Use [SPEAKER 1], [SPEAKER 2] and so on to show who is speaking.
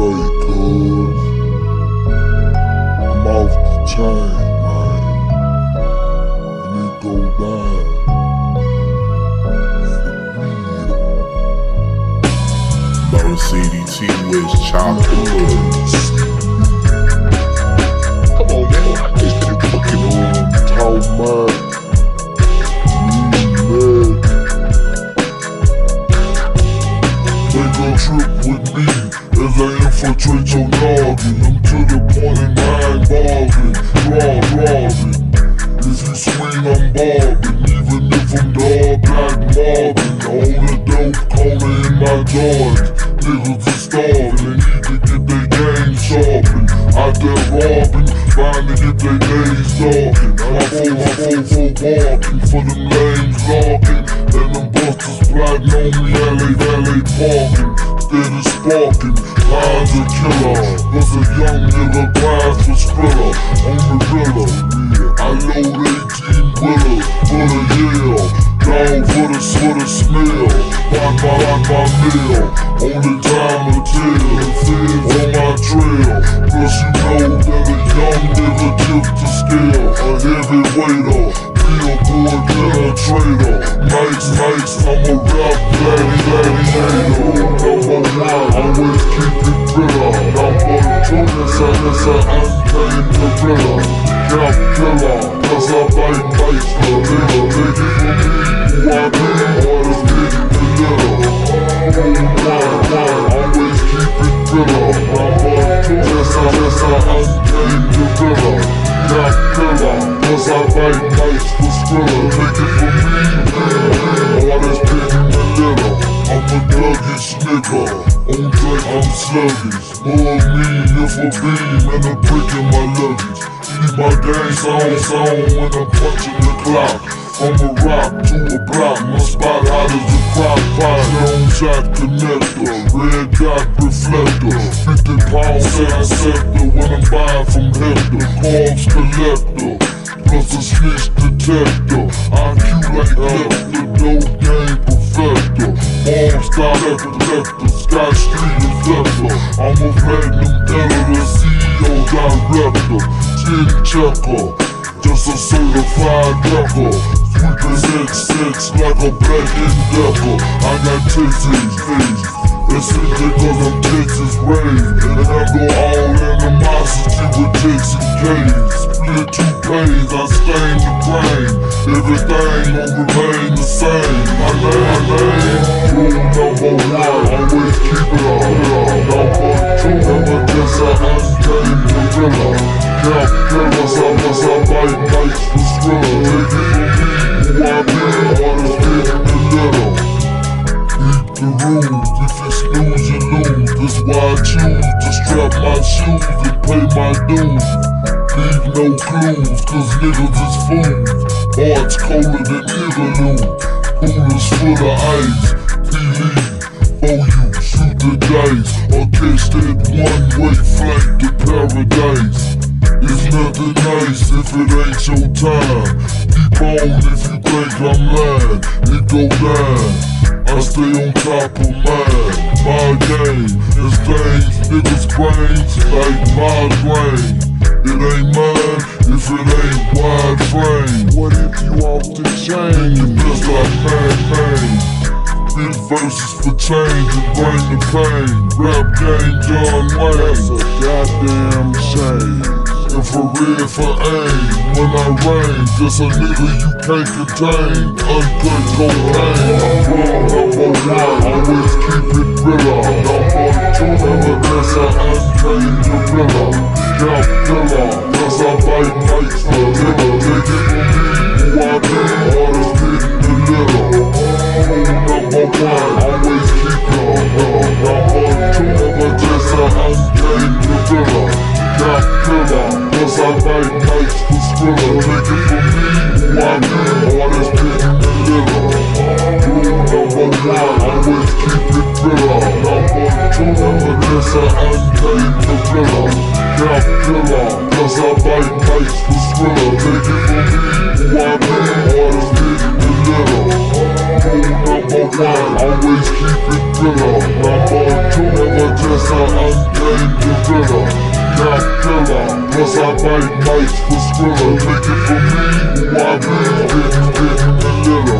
[SPEAKER 1] straight, cuz. I'm off the chain, man. And it go down.
[SPEAKER 2] Burn CDT West Chocolate.
[SPEAKER 1] A with me as I infiltrate your noggin. I'm to the point in mind bargain. Draw, drawing. If you swing, I'm bobbing. Even if I'm dog black mobbing. On the dope corner in my Jordans. Niggas are starving. They need to get their game sharpened. Out there robbing. Trying to get their days darkened. My foe, my foe, foe barking. For them lames locking. And them busters plotting on me. LA, LA parking. Steady sparking. Lines a killer. Was a young nigga grind for Skrilla. On the rilla. I load 18 wheeler. Full of yell. Dog for the for the smell. Rock my rock my meal. Only time will tell. Feds on my trail. Plus you know that a young nigga tips scale. A heavyweighter. Real boy killer trader. Nice, nice. I'm a rap daddy, Number one. Cause I bite bites for Skrilla. Take it from me. Orders getting the little. I'm a sluggish nigga. On drink, I'm sluggish. More mean if a beam and a brick in my luggage. Keep my gang song song when I'm punching the clock. From a rock to a block, my spot hot as a crock pot. Long shot connector, red dot reflector. 50 pound sound sector when I'm buying from Hector. Carbs collector, a snitch detector. IQ like Hector, dope game perfector. Bomb style protector, Scott Street infector. I'm a platinum editor, CEO director, chin checker. Just a certified wrecker. Sweet as X6 like a black endeavor. I got Texas face. It's simply cause I'm Texas raised. And handle all animosity with Texas K's. Split two pays, I stain the brain. Everything gon' remain the same. My name, my name, rule number one. Always keep it on. Number two, never just a untamed gorilla. Cap killers, I must I bite bites for Skrilla. Take it from me, who I be, orders getting the little. Eat the rules, if you snooze, you lose. That's why I choose to strap my shoes and pay my dues. No clues, cause niggas is fools. Hearts colder than Igloo. Coolers full of ice. P.E. Oh, you shoot the dice or catch that one-way flight to paradise. It's nothing nice if it ain't your time. Keep on if you think I'm lying. It go down. I stay on top of mine. My game is things niggas brains like migraine. It ain't mine if it ain't wide frame. What if you off the chain? You just like pain, pain. Big verses for change and bring the pain. Rap game John Wayne. That's a goddamn shame. And for real, for aim, when I rain, just a nigga you can't contain. Uncut cocaine, I'm wrong, number one, always plus I bite nights for Skrilla. Take it from me, who I be, nights for Skrilla. Take it from me, who I be, orders getting the little. Rule number one, always keep it real. Number two, never guess I untamed named Gorilla, Cap Killer. Plus I bite mics for Skrilla. Take it from me, who I be, getting, getting